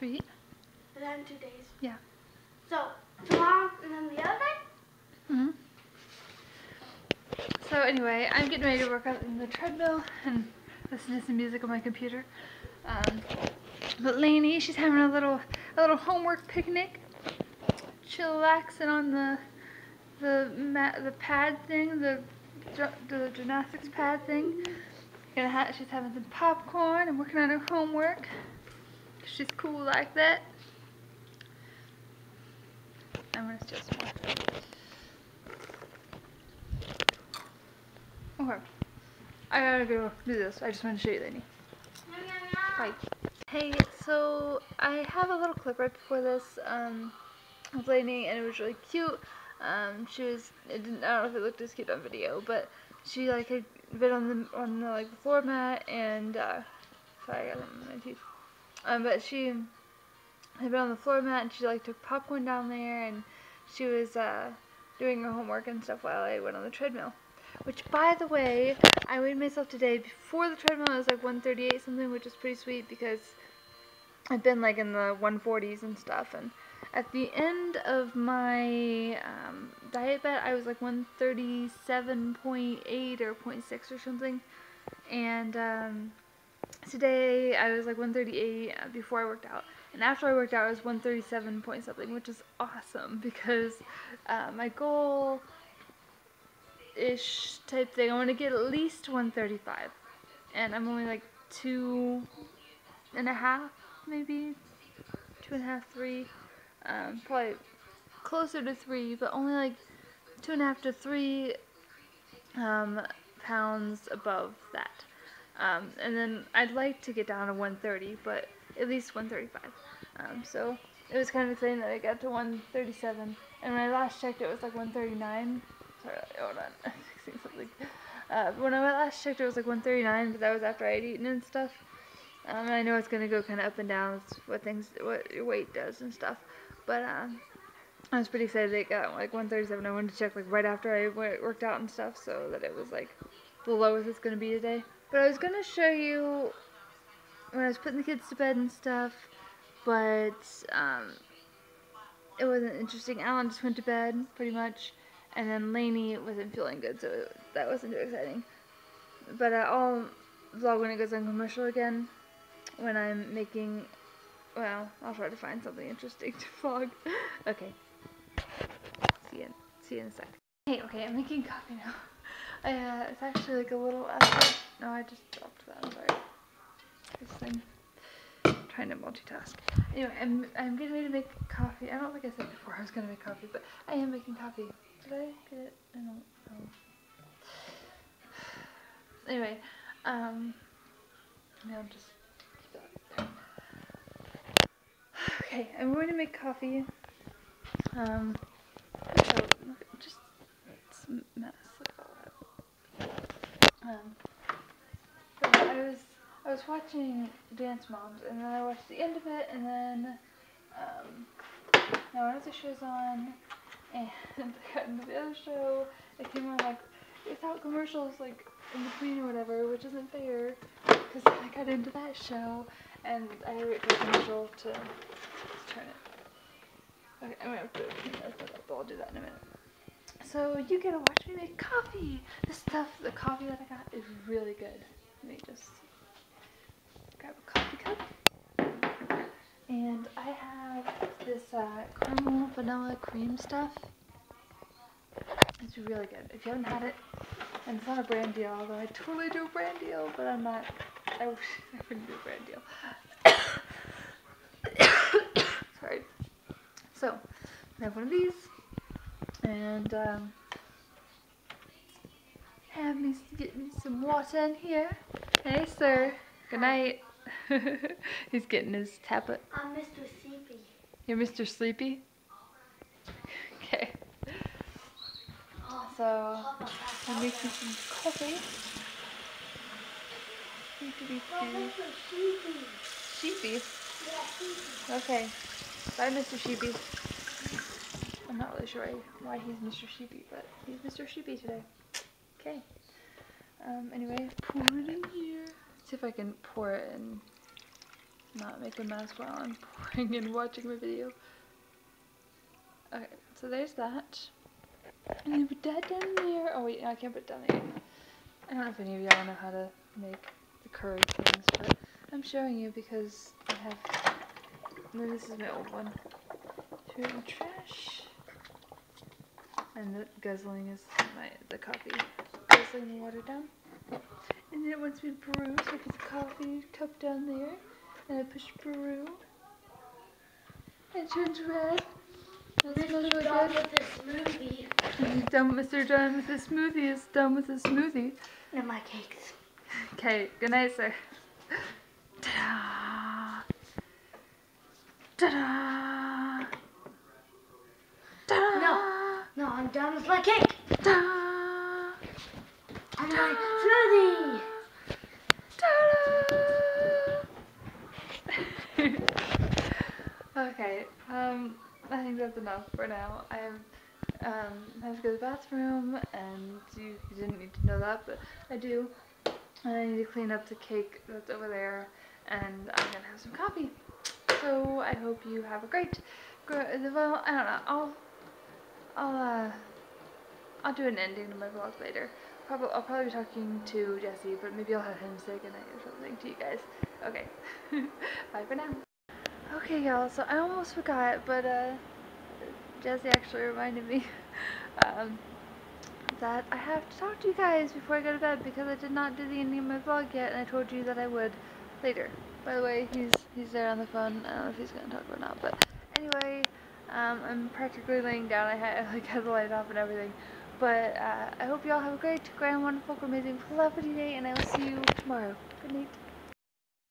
Sweet. And then two days. Yeah. So tomorrow and then the other day. hmm So anyway, I'm getting ready to work out in the treadmill and listen to some music on my computer. Um, but Lainey, she's having a little a little homework picnic, chillaxing on the the mat, the pad thing, the the gymnastics pad thing. Gonna ha- she's having some popcorn and working on her homework. She's cool like that. I'm gonna steal some more. Okay. I gotta go do this. I just want to show you, Lainey. Bye. Hey, so I have a little clip right before this um, of Lainey, and it was really cute. Um, she was, it didn't, I don't know if it looked as cute on video, but she like had been on the on the like floor mat, and uh, sorry, I got something in my teeth. Um, but she had been on the floor mat, and she like took popcorn down there, and she was uh, doing her homework and stuff while I went on the treadmill. Which, by the way, I weighed myself today before the treadmill. It was like 138 something, which is pretty sweet because I've been like in the 140s and stuff. And at the end of my um, DietBet, I was like 137.8 or 0.6 or something. And um, today I was like 138 before I worked out. And after I worked out, I was 137 point something, which is awesome because uh, my goal ish type thing. I want to get at least 135, and I'm only like two and a half, maybe two and a half, three, um, probably closer to three, but only like two and a half to three um, pounds above that. Um, and then I'd like to get down to 130, but at least 135. Um, so it was kind of exciting that I got to 137, and when I last checked, it was like 139. Sorry, hold on. I'm fixing something. Uh, when I last checked, it was like 139, but that was after I had eaten and stuff. Um, and I know it's gonna go kind of up and down. It's what things, what your weight does and stuff. But um, I was pretty excited it got like 137. I wanted to check like right after I worked out and stuff, so that it was like the lowest it's gonna be today. But I was gonna show you when I was putting the kids to bed and stuff, but um, it wasn't interesting. Alan just went to bed pretty much and then Lainey wasn't feeling good, so that wasn't too exciting. But uh, I'll vlog when it goes on commercial again, when I'm making, well, I'll try to find something interesting to vlog. okay. See you, in, see you in a sec. Hey, okay, I'm making coffee now. Uh, it's actually like a little after, no, I just dropped that, I'm sorry. This thing, trying to multitask. Anyway, I'm, I'm getting ready to make coffee. I don't think I said before I was going to make coffee, but I am making coffee. Did I get it? I don't know. Anyway, um, I'll just keep that. Okay, I'm going to make coffee. Um, so, just it's a mess. Look at all that. Um, so I was I was watching Dance Moms, and then I watched the end of it, and then um, now the shows on and I got into the other show. It came on like without commercials, like in between or whatever, which isn't fair. Because I got into that show, and I had to wait for a commercial to turn it. Okay, I'm gonna have to up, but I'll do that in a minute. So you get to watch me make coffee. This stuff, the coffee that I got is really good. Let me just grab a coffee cup. And I have this uh, caramel vanilla cream stuff. It's really good. If you haven't had it, and it's not a brand deal, although I totally do a brand deal, but I'm not. I wish I wouldn't do a brand deal. Sorry. So, I have one of these, and um, have me get me some water in here. Hey, sir. Good night. He's getting his tablet. I'm Mr. Sleepy. You're Mr. Sleepy? Okay. So, I'm making some coffee. Mr. Sleepy. Sheepy? Yeah, Sleepy. Okay. Bye, Mr. Sheepy. I'm not really sure why he's Mr. Sheepy, but he's Mr. Sheepy today. Okay. Um, anyway, pour it in here. See if I can pour it and not make a mess while I'm pouring and watching my video. Okay, so there's that. And then put that down there. Oh wait, no, I can't put it down there. I don't know if any of y'all know how to make the curved things, but I'm showing you because I have. No, this is my old one. Throw it in the trash. And the guzzling is my the coffee. Guzzling the water down. And then once we brew, so I put the coffee cup down there. And I push brew. And it turns red. Smells really Done with this movie He's done, Mr. Done with the smoothie is done with the smoothie. and my cakes. Okay, good night, sir. Ta-da! Ta-da! Ta-da! No. No, I'm with my cake Ta-da! and my smoothie. Ta-da! okay, um, I think that's enough for now. I have, um, I have to go to the bathroom, and you, you didn't need to know that, but I do. And I need to clean up the cake that's over there, and I'm gonna have some coffee. So I hope you have a great, well, I don't know, I'll, I'll, uh, I'll do an ending to my vlog later. Probably, I'll probably be talking to Jesse, but maybe I'll have him say goodnight or something to you guys. Okay, bye for now. Okay, y'all, so I almost forgot, but, uh, Jesse actually reminded me, um, that I have to talk to you guys before I go to bed because I did not do the ending of my vlog yet, and I told you that I would later. By the way, he's he's there on the phone. I don't know if he's gonna talk or not, but anyway, um, I'm practically laying down. I had like had the light off and everything. But uh, I hope you all have a great, grand, wonderful, amazing, lovely day, and I will see you tomorrow. Good night.